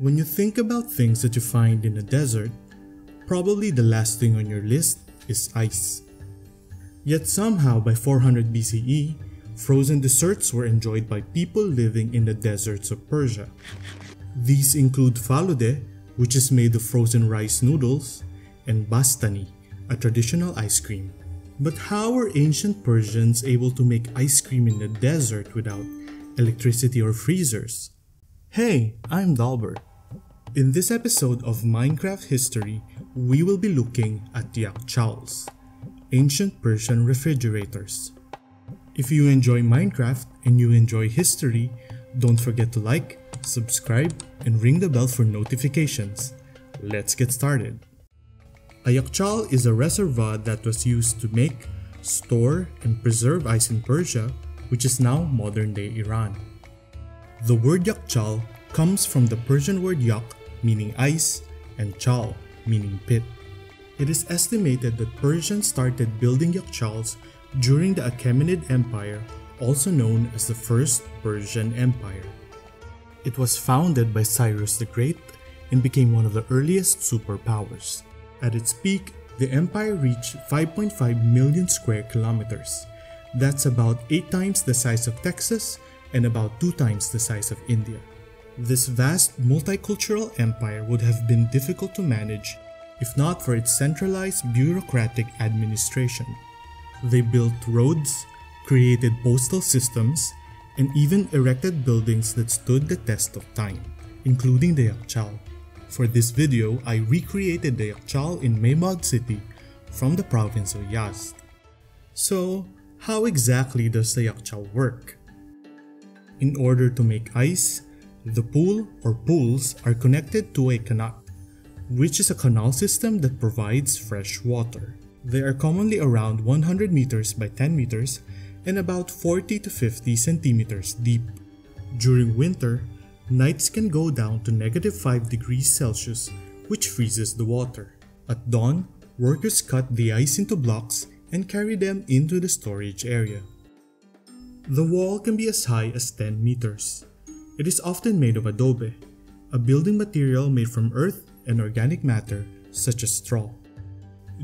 When you think about things that you find in a desert, probably the last thing on your list is ice. Yet somehow by 400 BCE, frozen desserts were enjoyed by people living in the deserts of Persia. These include falude, which is made of frozen rice noodles, and bastani, a traditional ice cream. But how were ancient Persians able to make ice cream in the desert without electricity or freezers? Hey, I'm Dalber. In this episode of Minecraft History, we will be looking at the yakhchals, ancient Persian refrigerators. If you enjoy Minecraft and you enjoy history, don't forget to like, subscribe, and ring the bell for notifications. Let's get started. A yakhchal is a reservoir that was used to make, store, and preserve ice in Persia, which is now modern-day Iran. The word yakhchal comes from the Persian word yakh meaning ice and chal meaning pit. It is estimated that Persians started building yakhchals during the Achaemenid Empire, also known as the First Persian Empire. It was founded by Cyrus the Great and became one of the earliest superpowers. At its peak, the empire reached 5.5 million square kilometers. That's about 8 times the size of Texas and about 2 times the size of India. This vast multicultural empire would have been difficult to manage if not for its centralized bureaucratic administration. They built roads, created postal systems, and even erected buildings that stood the test of time, including the Yakhchal. For this video, I recreated the Yakhchal in Meybod City from the province of Yazd. So, how exactly does the Yakhchal work? In order to make ice, the pool or pools are connected to a qanat, which is a canal system that provides fresh water. They are commonly around 100 meters by 10 meters and about 40 to 50 centimeters deep. During winter, nights can go down to negative 5 degrees Celsius, which freezes the water. At dawn, workers cut the ice into blocks and carry them into the storage area. The wall can be as high as 10 meters. It is often made of adobe, a building material made from earth and organic matter such as straw.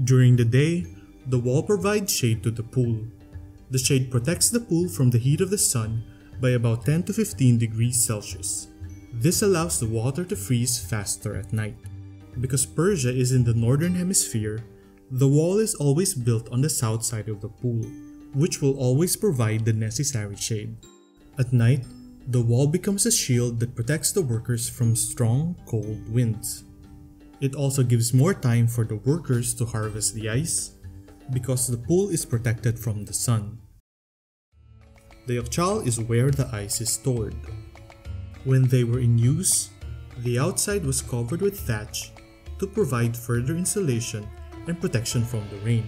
During the day, the wall provides shade to the pool. The shade protects the pool from the heat of the sun by about 10 to 15 degrees Celsius. This allows the water to freeze faster at night. Because Persia is in the northern hemisphere, the wall is always built on the south side of the pool, which will always provide the necessary shade. At night, the wall becomes a shield that protects the workers from strong, cold winds. It also gives more time for the workers to harvest the ice because the pool is protected from the sun. The yakhchal is where the ice is stored. When they were in use, the outside was covered with thatch to provide further insulation and protection from the rain.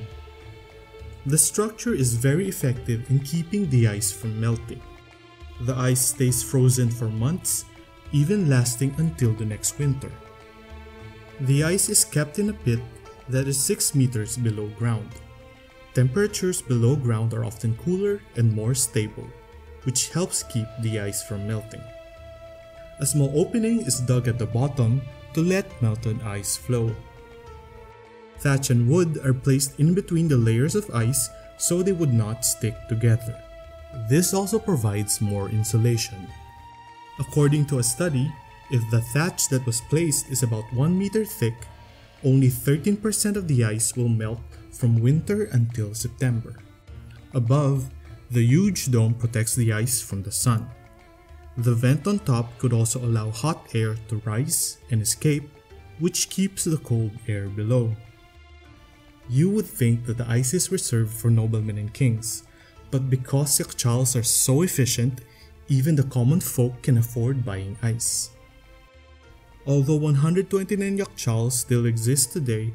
The structure is very effective in keeping the ice from melting. The ice stays frozen for months, even lasting until the next winter. The ice is kept in a pit that is 6 meters below ground. Temperatures below ground are often cooler and more stable, which helps keep the ice from melting. A small opening is dug at the bottom to let melted ice flow. Thatch and wood are placed in between the layers of ice so they would not stick together. This also provides more insulation. According to a study, if the thatch that was placed is about 1 meter thick, only 13% of the ice will melt from winter until September. Above, the huge dome protects the ice from the sun. The vent on top could also allow hot air to rise and escape, which keeps the cold air below. You would think that the ice is reserved for noblemen and kings, but because yakhchals are so efficient, even the common folk can afford buying ice. Although 129 yakhchals still exist today,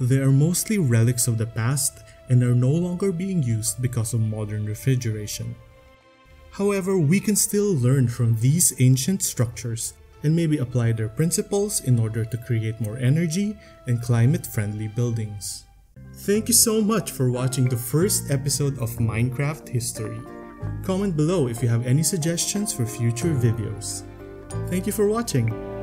they are mostly relics of the past and are no longer being used because of modern refrigeration. However, we can still learn from these ancient structures and maybe apply their principles in order to create more energy and climate-friendly buildings. Thank you so much for watching the first episode of Minecraft History. Comment below if you have any suggestions for future videos. Thank you for watching.